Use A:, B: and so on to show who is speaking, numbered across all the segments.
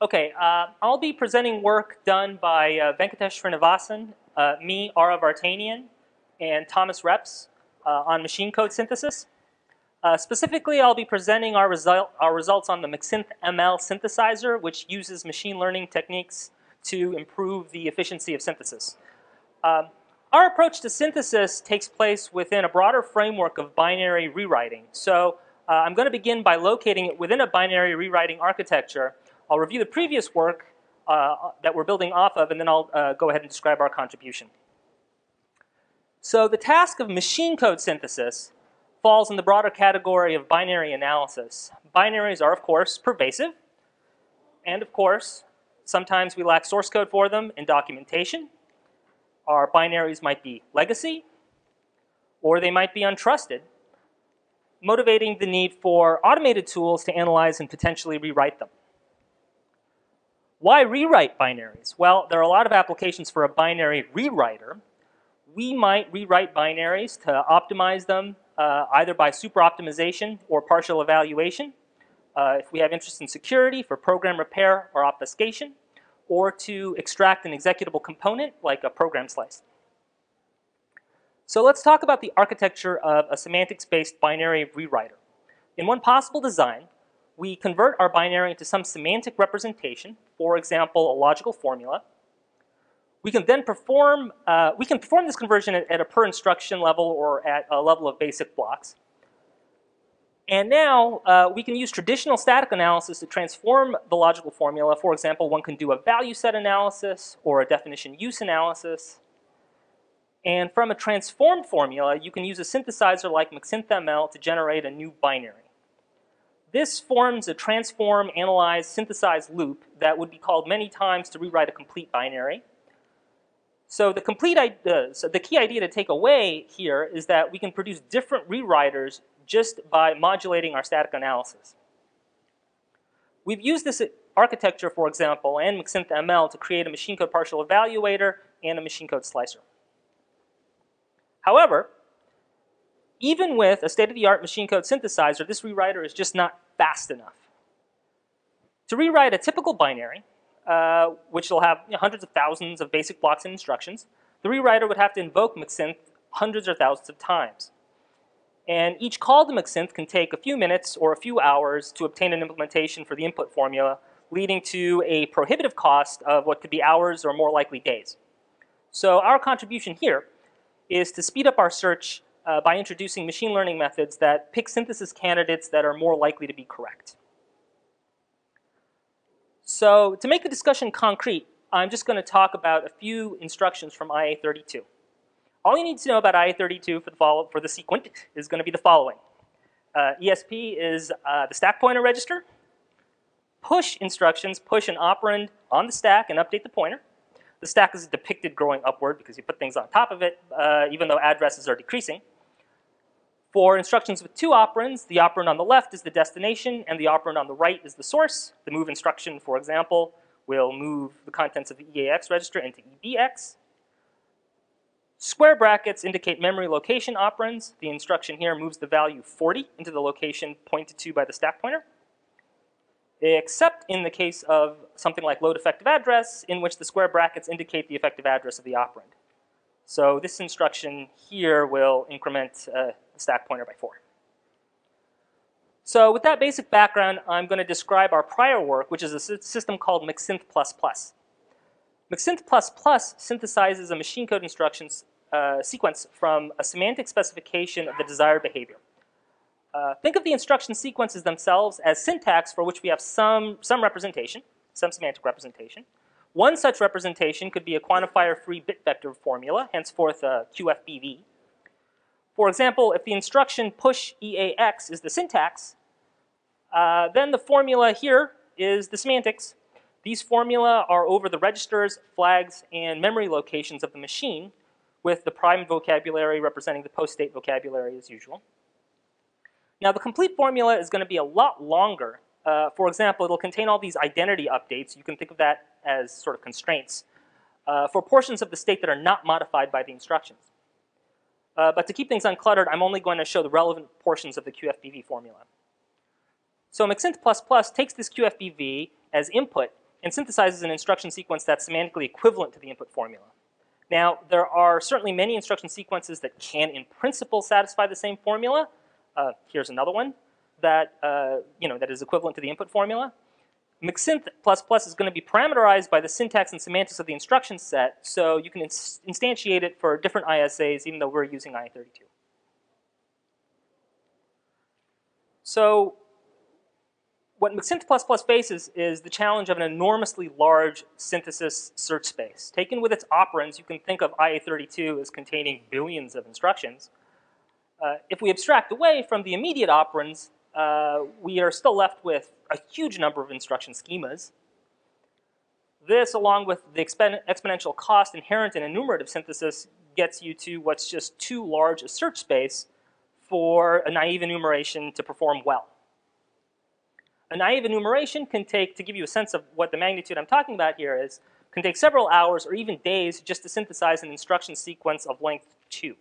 A: Okay, uh, I'll be presenting work done by uh, Venkatesh Srinivasan, uh, me, Ara Vartanian, and Thomas Reps uh, on machine code synthesis. Uh, specifically, I'll be presenting our, result, our results on the McSynth ML synthesizer, which uses machine learning techniques to improve the efficiency of synthesis. Um, our approach to synthesis takes place within a broader framework of binary rewriting. So uh, I'm going to begin by locating it within a binary rewriting architecture. I'll review the previous work uh, that we're building off of, and then I'll uh, go ahead and describe our contribution. So the task of machine code synthesis falls in the broader category of binary analysis. Binaries are, of course, pervasive. And of course, sometimes we lack source code for them in documentation. Our binaries might be legacy, or they might be untrusted, motivating the need for automated tools to analyze and potentially rewrite them. Why rewrite binaries? Well, there are a lot of applications for a binary rewriter. We might rewrite binaries to optimize them uh, either by super optimization or partial evaluation. Uh, if we have interest in security for program repair or obfuscation, or to extract an executable component like a program slice. So let's talk about the architecture of a semantics-based binary rewriter. In one possible design, we convert our binary into some semantic representation, for example, a logical formula, we can then perform, uh, we can perform this conversion at, at, a per instruction level or at a level of basic blocks. And now uh, we can use traditional static analysis to transform the logical formula. For example, one can do a value set analysis or a definition use analysis. And from a transformed formula, you can use a synthesizer like McSynthML to generate a new binary. This forms a transform, analyze, synthesize loop that would be called many times to rewrite a complete binary. So the complete idea, uh, so the key idea to take away here is that we can produce different rewriters just by modulating our static analysis. We've used this architecture, for example, and McSynth ML to create a machine code partial evaluator and a machine code slicer. However, even with a state-of-the-art machine code synthesizer, this rewriter is just not fast enough. To rewrite a typical binary, uh, which will have you know, hundreds of thousands of basic blocks and instructions, the rewriter would have to invoke McSynth hundreds or thousands of times. And each call to McSynth can take a few minutes or a few hours to obtain an implementation for the input formula, leading to a prohibitive cost of what could be hours or more likely days. So our contribution here is to speed up our search uh, by introducing machine learning methods that pick synthesis candidates that are more likely to be correct. So to make the discussion concrete, I'm just going to talk about a few instructions from IA32. All you need to know about IA32 for the, follow, for the sequent is going to be the following. Uh, ESP is uh, the stack pointer register. Push instructions push an operand on the stack and update the pointer. The stack is depicted growing upward because you put things on top of it, uh, even though addresses are decreasing. For instructions with two operands, the operand on the left is the destination and the operand on the right is the source. The move instruction, for example, will move the contents of the EAX register into EBX. Square brackets indicate memory location operands. The instruction here moves the value 40 into the location pointed to by the stack pointer. Except in the case of something like load effective address, in which the square brackets indicate the effective address of the operand. So this instruction here will increment uh, the stack pointer by 4. So with that basic background, I'm going to describe our prior work, which is a system called McSynth++. McSynth++ synthesizes a machine code instructions uh, sequence from a semantic specification of the desired behavior. Uh, think of the instruction sequences themselves as syntax for which we have some, some representation, some semantic representation. One such representation could be a quantifier-free bit vector formula, henceforth a QFBV. For example, if the instruction push EAX is the syntax, uh, then the formula here is the semantics. These formula are over the registers, flags, and memory locations of the machine, with the prime vocabulary representing the post-state vocabulary as usual. Now the complete formula is going to be a lot longer uh, for example, it'll contain all these identity updates. You can think of that as sort of constraints uh, for portions of the state that are not modified by the instructions. Uh, but to keep things uncluttered, I'm only going to show the relevant portions of the QFBV formula. So McSynth++ takes this QFBV as input and synthesizes an instruction sequence that's semantically equivalent to the input formula. Now, there are certainly many instruction sequences that can, in principle, satisfy the same formula. Uh, here's another one that, uh, you know, that is equivalent to the input formula. McSynth++ is going to be parameterized by the syntax and semantics of the instruction set, so you can ins instantiate it for different ISAs, even though we're using IA32. So what McSynth++ faces is the challenge of an enormously large synthesis search space. Taken with its operands, you can think of IA32 as containing billions of instructions. Uh, if we abstract away from the immediate operands, uh, we are still left with a huge number of instruction schemas. This, along with the exponential cost inherent in enumerative synthesis, gets you to what's just too large a search space for a naive enumeration to perform well. A naive enumeration can take, to give you a sense of what the magnitude I'm talking about here is, can take several hours or even days just to synthesize an instruction sequence of length 2.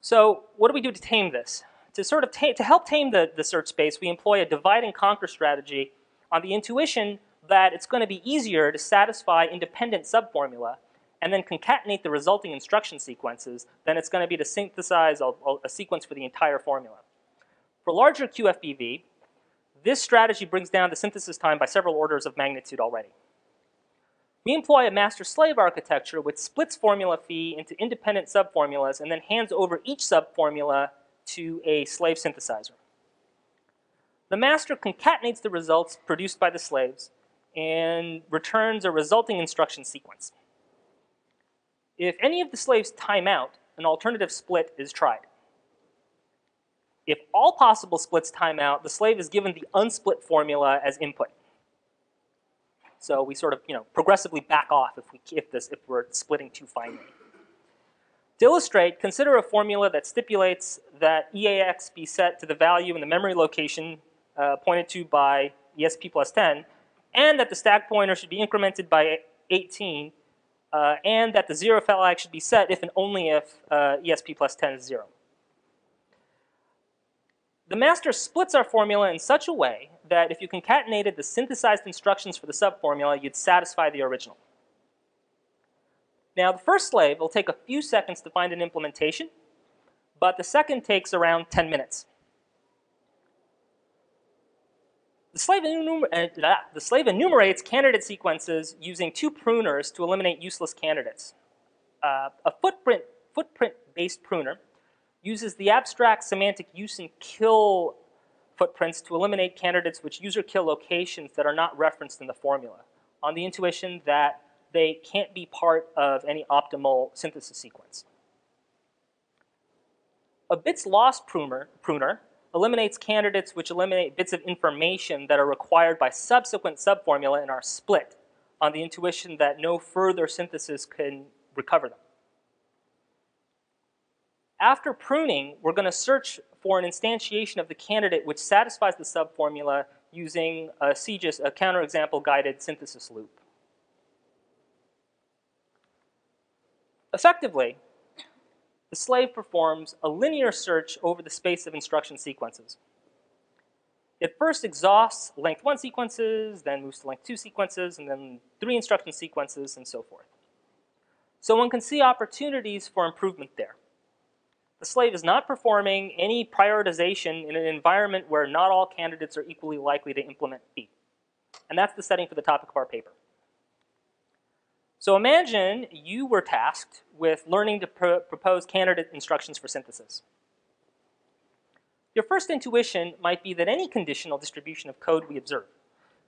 A: So what do we do to tame this? To sort of to help tame the, the search space, we employ a divide and conquer strategy on the intuition that it's going to be easier to satisfy independent subformula and then concatenate the resulting instruction sequences than it's going to be to synthesize a, a sequence for the entire formula. For larger QFBV, this strategy brings down the synthesis time by several orders of magnitude already. We employ a master-slave architecture which splits formula phi into independent subformulas and then hands over each subformula to a slave synthesizer. The master concatenates the results produced by the slaves and returns a resulting instruction sequence. If any of the slaves time out, an alternative split is tried. If all possible splits time out, the slave is given the unsplit formula as input. So we sort of, you know, progressively back off if, we, if, this, if we're splitting too finely. To illustrate, consider a formula that stipulates that EAX be set to the value in the memory location uh, pointed to by ESP plus 10, and that the stack pointer should be incremented by 18, uh, and that the zero flag should be set if and only if uh, ESP plus 10 is zero. The master splits our formula in such a way that if you concatenated the synthesized instructions for the subformula, you'd satisfy the original. Now, the first slave will take a few seconds to find an implementation, but the second takes around 10 minutes. The slave, uh, the slave, enumerates candidate sequences using two pruners to eliminate useless candidates. Uh, a footprint-based footprint pruner uses the abstract semantic use and kill footprints to eliminate candidates which user kill locations that are not referenced in the formula on the intuition that they can't be part of any optimal synthesis sequence. A bits lost pruner, pruner eliminates candidates which eliminate bits of information that are required by subsequent subformula and are split on the intuition that no further synthesis can recover them. After pruning, we're going to search for an instantiation of the candidate which satisfies the subformula using a CEGIS, a counterexample guided synthesis loop. Effectively, the slave performs a linear search over the space of instruction sequences. It first exhausts length 1 sequences, then moves to length 2 sequences, and then 3 instruction sequences, and so forth. So one can see opportunities for improvement there. The slave is not performing any prioritization in an environment where not all candidates are equally likely to implement phi. And that's the setting for the topic of our paper. So imagine you were tasked with learning to pr propose candidate instructions for synthesis. Your first intuition might be that any conditional distribution of code we observe,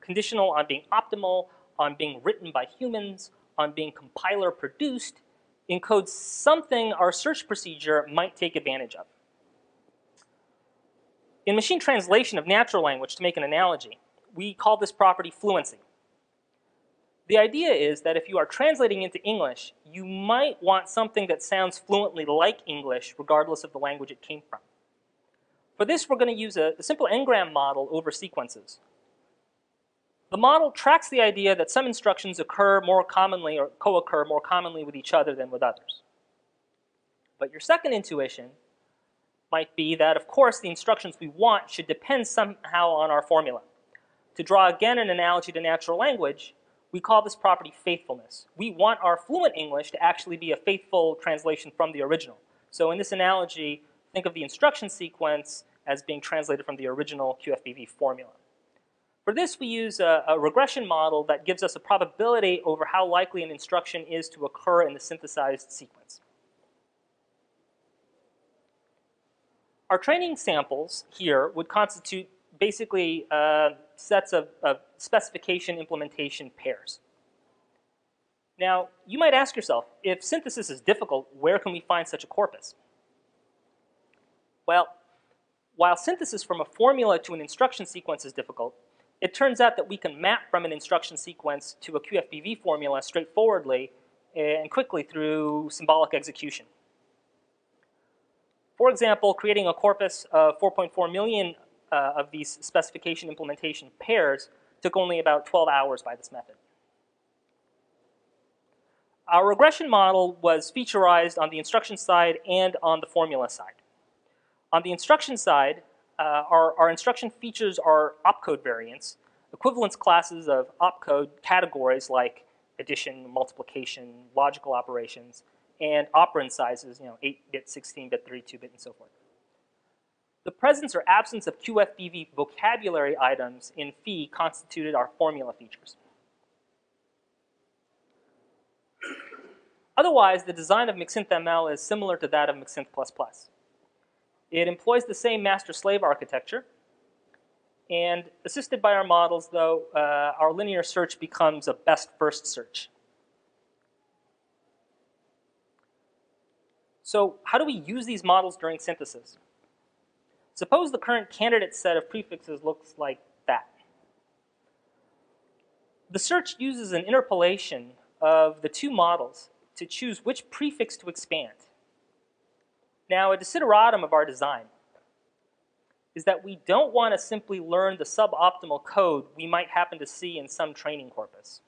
A: conditional on being optimal, on being written by humans, on being compiler produced, encodes something our search procedure might take advantage of. In machine translation of natural language, to make an analogy, we call this property fluency. The idea is that if you are translating into English, you might want something that sounds fluently like English, regardless of the language it came from. For this, we're going to use a, a simple n-gram model over sequences. The model tracks the idea that some instructions occur more commonly or co-occur more commonly with each other than with others. But your second intuition might be that, of course, the instructions we want should depend somehow on our formula. to draw again an analogy to natural language, we call this property faithfulness. We want our fluent English to actually be a faithful translation from the original. So in this analogy, think of the instruction sequence as being translated from the original QFBV formula. For this, we use a, a, regression model that gives us a probability over how likely an instruction is to occur in the synthesized sequence. Our training samples here would constitute basically uh, sets of, of specification implementation pairs. Now, you might ask yourself, if synthesis is difficult, where can we find such a corpus? Well, while synthesis from a formula to an instruction sequence is difficult, it turns out that we can map from an instruction sequence to a QFBV formula straightforwardly and quickly through symbolic execution. For example, creating a corpus of 4.4 million uh, of these specification implementation pairs took only about 12 hours by this method. Our regression model was featureized on the instruction side and on the formula side. On the instruction side, uh, our, our instruction features are opcode variants, equivalence classes of opcode categories like addition, multiplication, logical operations, and operand sizes, you know, 8-bit, 16-bit, 32-bit, and so forth. The presence or absence of QFBV vocabulary items in phi constituted our formula features. Otherwise, the design of McSynthML is similar to that of McSynth++. It employs the same master-slave architecture. And assisted by our models, though, uh, our linear search becomes a best first search. So how do we use these models during synthesis? Suppose the current candidate set of prefixes looks like that. The search uses an interpolation of the two models to choose which prefix to expand. Now, a desideratum of our design is that we don't want to simply learn the suboptimal code we might happen to see in some training corpus.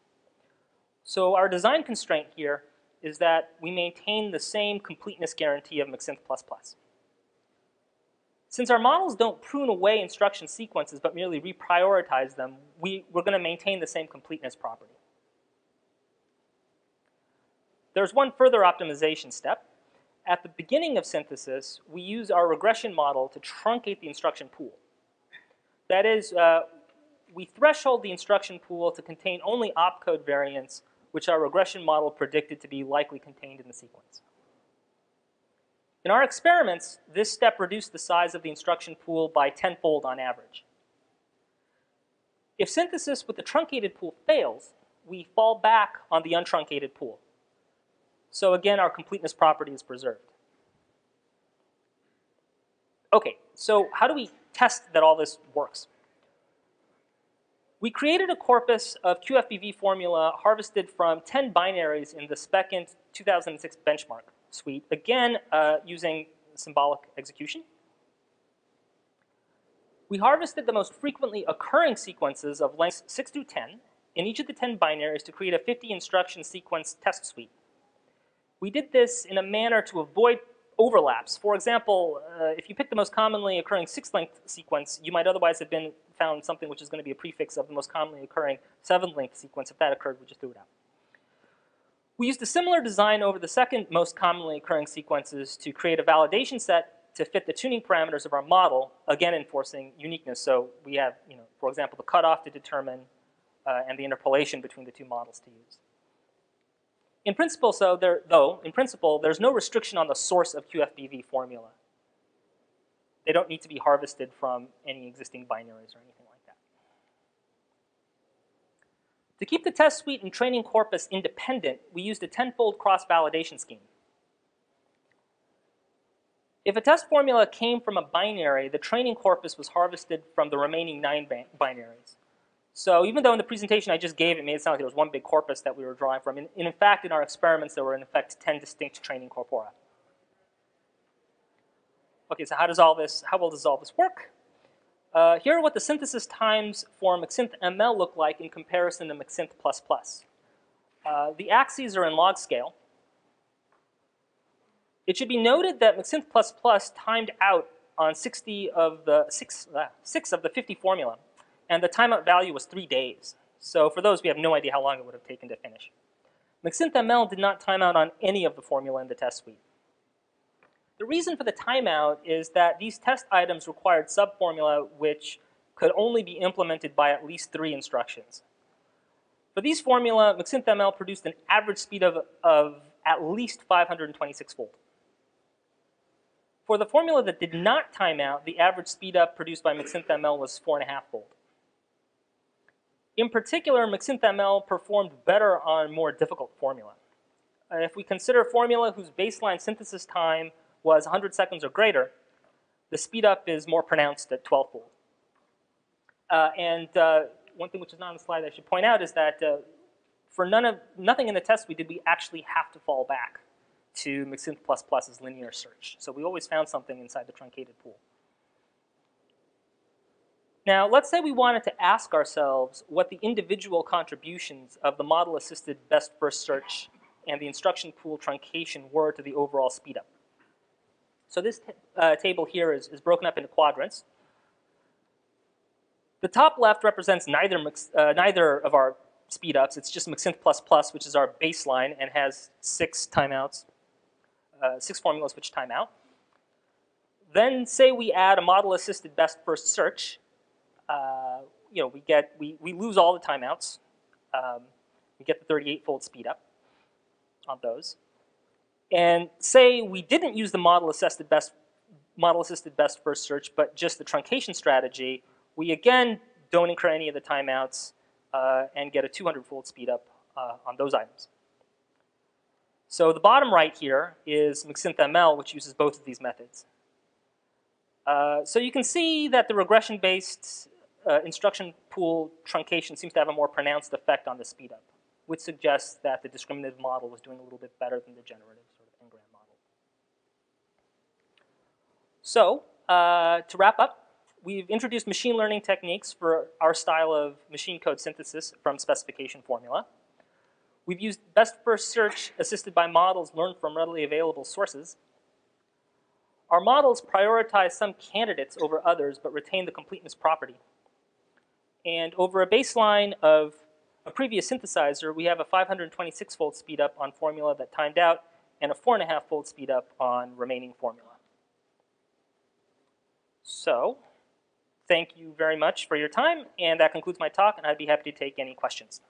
A: So our design constraint here is that we maintain the same completeness guarantee of McSynth++. Since our models don't prune away instruction sequences but merely reprioritize them, we, we're going to maintain the same completeness property. There's one further optimization step, at the beginning of synthesis, we use our regression model to truncate the instruction pool. That is, uh, we threshold the instruction pool to contain only opcode variants which our regression model predicted to be likely contained in the sequence. In our experiments, this step reduced the size of the instruction pool by tenfold on average. If synthesis with the truncated pool fails, we fall back on the untruncated pool. So again, our completeness property is preserved. Okay, so how do we test that all this works? We created a corpus of QFBV formula harvested from 10 binaries in the SPECint 2006 benchmark suite, again uh, using symbolic execution. We harvested the most frequently occurring sequences of lengths 6 through 10 in each of the 10 binaries to create a 50 instruction sequence test suite. We did this in a manner to avoid overlaps. For example, uh, if you pick the most commonly occurring six-length sequence, you might otherwise have been found something which is going to be a prefix of the most commonly occurring seven-length sequence. If that occurred, we just threw it out. We used a similar design over the second most commonly occurring sequences to create a validation set to fit the tuning parameters of our model, again enforcing uniqueness. So we have, you know, for example, the cutoff to determine uh, and the interpolation between the two models to use. In principle, so there, though, in principle, there's no restriction on the source of QFBV formula. They don't need to be harvested from any existing binaries or anything like that. To keep the test suite and training corpus independent, we used a tenfold cross-validation scheme. If a test formula came from a binary, the training corpus was harvested from the remaining nine binaries. So even though in the presentation I just gave, it made it sound like there was one big corpus that we were drawing from. In, in fact, in our experiments, there were in effect 10 distinct training corpora. Okay, so how does all this, how well does all this work? Uh, here are what the synthesis times for McSynth ML look like in comparison to McSynth++. Uh, the axes are in log scale. It should be noted that McSynth++ timed out on 60 of the six, uh, six of the 50 formula and the timeout value was three days. So for those, we have no idea how long it would have taken to finish. McSynth ML did not time out on any of the formula in the test suite. The reason for the timeout is that these test items required subformula which could only be implemented by at least three instructions. For these formula, McSynth produced an average speed of, of at least 526 fold. For the formula that did not time out, the average speed up produced by McSynth was 4.5 fold. In particular, McSynth performed better on more difficult formula. Uh, if we consider formula whose baseline synthesis time was 100 seconds or greater, the speed up is more pronounced at 12 volt. Uh, and uh, one thing which is not on the slide I should point out is that uh, for none of, nothing in the test we did we actually have to fall back to McSynth++'s linear search. So we always found something inside the truncated pool. Now, let's say we wanted to ask ourselves what the individual contributions of the model-assisted best first search and the instruction pool truncation were to the overall speedup. So this uh, table here is, is broken up into quadrants. The top left represents neither, uh, neither of our speedups. It's just McSynth++, which is our baseline and has six timeouts, uh, six formulas which time out. Then say we add a model-assisted best first search, uh, you know, we get we, we lose all the timeouts. Um, we get the 38-fold speed up on those. And say we didn't use the model-assisted best model-assisted best first search, but just the truncation strategy, we again don't incur any of the timeouts uh, and get a 200-fold speed up uh, on those items. So the bottom right here is McSynth ML, which uses both of these methods. Uh, so you can see that the regression-based uh, instruction pool truncation seems to have a more pronounced effect on the speed up, which suggests that the discriminative model was doing a little bit better than the generative sort of n-gram model. So uh, to wrap up, we've introduced machine learning techniques for our style of machine code synthesis from specification formula. We've used best first search assisted by models learned from readily available sources. Our models prioritize some candidates over others but retain the completeness property. And over a baseline of a previous synthesizer, we have a 526-fold speed up on formula that timed out and a 4.5-fold speed up on remaining formula. So, thank you very much for your time, and that concludes my talk, and I'd be happy to take any questions.